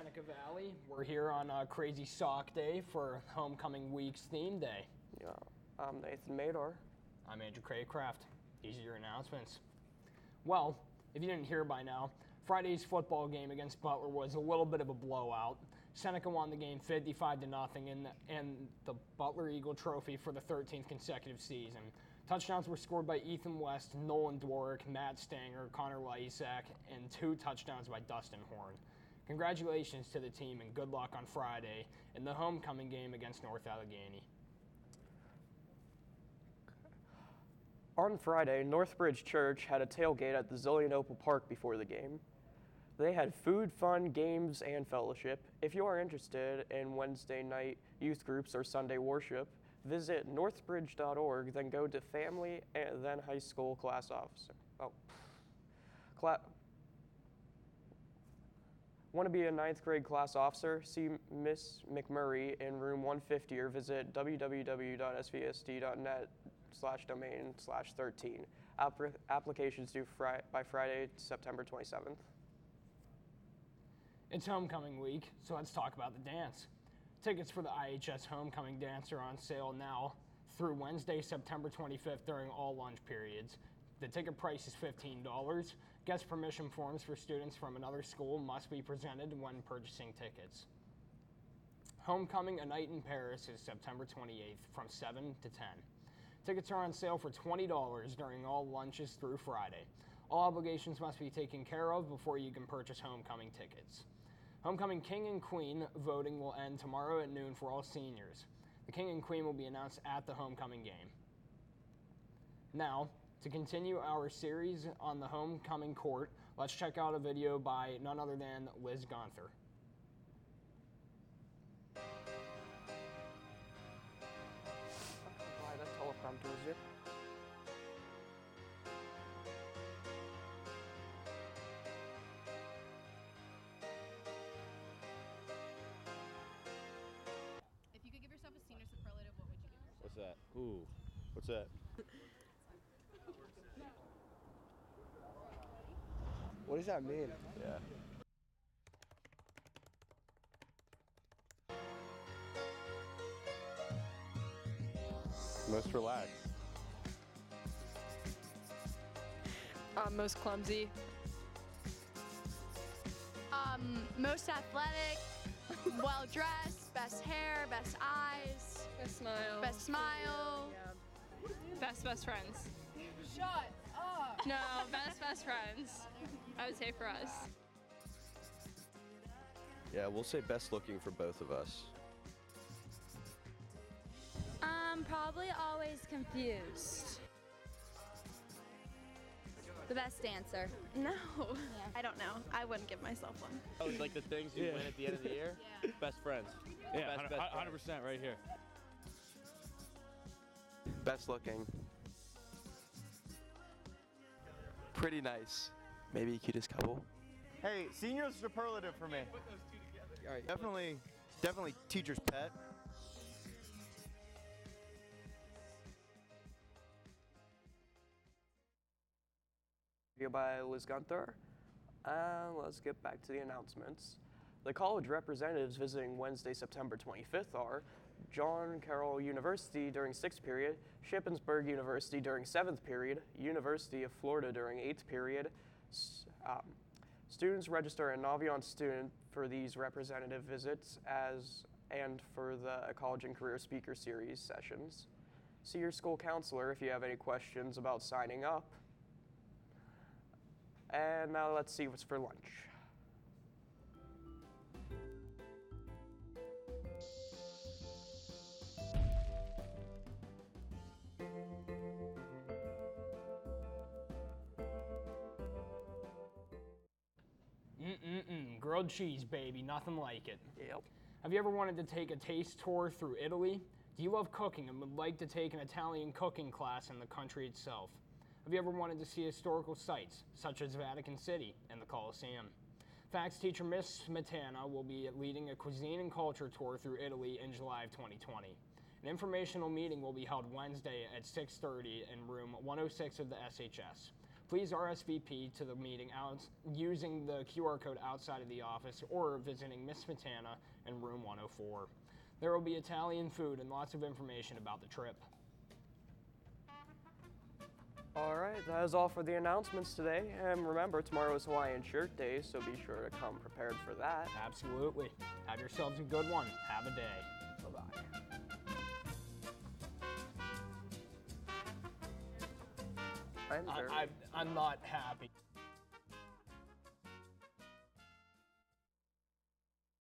Seneca Valley. We're here on a crazy sock day for homecoming week's theme day. Yeah, I'm Nathan Madar. I'm Andrew Cracraft. These are your announcements. Well, if you didn't hear by now, Friday's football game against Butler was a little bit of a blowout. Seneca won the game 55 to nothing in the, and the Butler Eagle Trophy for the 13th consecutive season. Touchdowns were scored by Ethan West, Nolan Dworick, Matt Stanger, Connor Lysak, and two touchdowns by Dustin Horn. Congratulations to the team and good luck on Friday in the homecoming game against North Allegheny. On Friday, Northbridge Church had a tailgate at the Zelienople Park before the game. They had food, fun, games, and fellowship. If you are interested in Wednesday night youth groups or Sunday worship, visit northbridge.org, then go to family and then high school class officer. Oh, class. Want to be a ninth grade class officer? See Miss McMurray in room 150 or visit www.svsd.net slash domain slash 13. Appr- applications due fri- by Friday, September 27th. It's homecoming week, so let's talk about the dance. Tickets for the IHS Homecoming Dance are on sale now through Wednesday, September 25th during all lunch periods. The ticket price is $15. Guest permission forms for students from another school must be presented when purchasing tickets. Homecoming A Night in Paris is September 28th from 7 to 10. Tickets are on sale for $20 during all lunches through Friday. All obligations must be taken care of before you can purchase homecoming tickets. Homecoming King and Queen voting will end tomorrow at noon for all seniors. The King and Queen will be announced at the homecoming game. Now, to continue our series on the homecoming court, let's check out a video by none other than Liz Gonther. Why that teleprompter is it? If you could give yourself a senior superlative, what would you give yourself? What's that? Ooh, what's that? What does that mean? Yeah. Most relaxed. Uh, most clumsy. Um, most athletic, well dressed, best hair, best eyes, Best smile. best smile. Yeah. Best best friends. Shut up. No, best best friends. I would say for us. Yeah, we'll say best looking for both of us. Um, probably always confused. The best dancer. No, I don't know. I wouldn't give myself one. Oh, like the things you Yeah. win at the end of the year? Yeah. Best friends. Yeah, Best- best 100 percent right here. Best looking. Pretty nice. Maybe cutest couple. Hey, senior superlative for me. All right. Definitely, definitely teacher's pet. Video by Liz Gunther. And let's get back to the announcements. The college representatives visiting Wednesday, September 25th are John Carroll University during 6th period, Shippensburg University during 7th period, University of Florida during 8th period. Um, students register a Naviance student for these representative visits as and for the College and Career Speaker Series sessions. See your school counselor if you have any questions about signing up. And now let's see what's for lunch. Grilled cheese, baby, nothing like it. Yep. Have you ever wanted to take a taste tour through Italy? Do you love cooking and would like to take an Italian cooking class in the country itself? Have you ever wanted to see historical sites, such as Vatican City and the Colosseum? FACS teacher Miss Smetana will be leading a cuisine and culture tour through Italy in July of 2020. An informational meeting will be held Wednesday at 6:30 in room 106 of the SHS. Please RSVP to the meeting out using the QR code outside of the office or visiting Miss Smetana in room 104. There will be Italian food and lots of information about the trip. All right, that is all for the announcements today. And remember, tomorrow is Hawaiian Shirt Day, so be sure to come prepared for that. Absolutely. Have yourselves a good one. Have a day. Bye. I'm I. I, I'm not happy.